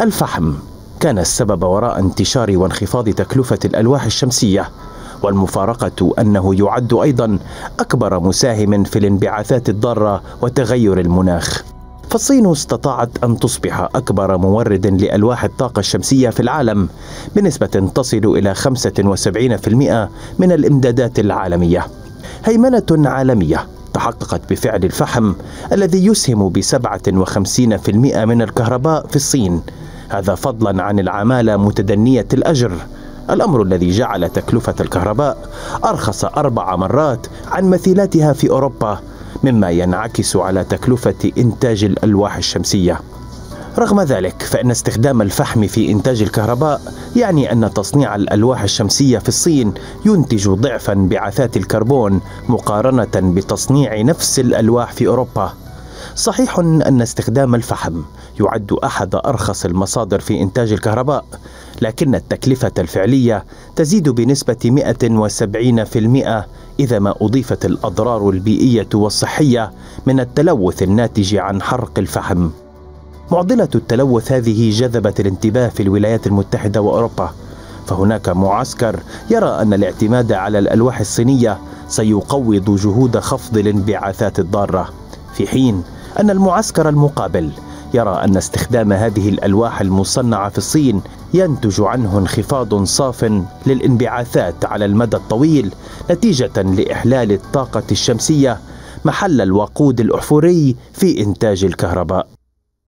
الفحم. كان السبب وراء انتشار وانخفاض تكلفة الألواح الشمسية والمفارقة أنه يعد أيضا أكبر مساهم في الانبعاثات الضارة وتغير المناخ. فالصين استطاعت أن تصبح أكبر مورد لألواح الطاقة الشمسية في العالم بنسبة تصل إلى 75% من الإمدادات العالمية. هيمنة عالمية تحققت بفعل الفحم الذي يسهم ب 57% من الكهرباء في الصين. هذا فضلا عن العمالة متدنية الأجر. الأمر الذي جعل تكلفة الكهرباء أرخص أربع مرات عن مثيلاتها في أوروبا مما ينعكس على تكلفة إنتاج الألواح الشمسية. رغم ذلك فإن استخدام الفحم في إنتاج الكهرباء يعني أن تصنيع الألواح الشمسية في الصين ينتج ضعف انبعاثات الكربون مقارنة بتصنيع نفس الألواح في أوروبا. صحيح أن استخدام الفحم يعد أحد أرخص المصادر في إنتاج الكهرباء لكن التكلفة الفعلية تزيد بنسبة 170% إذا ما أضيفت الأضرار البيئية والصحية من التلوث الناتج عن حرق الفحم. معضلة التلوث هذه جذبت الانتباه في الولايات المتحدة وأوروبا فهناك معسكر يرى أن الاعتماد على الألواح الصينية سيقوض جهود خفض الانبعاثات الضارة. في حين أن المعسكر المقابل يرى أن استخدام هذه الألواح المصنعة في الصين ينتج عنه انخفاض صاف للانبعاثات على المدى الطويل نتيجة لإحلال الطاقة الشمسية محل الوقود الأحفوري في إنتاج الكهرباء.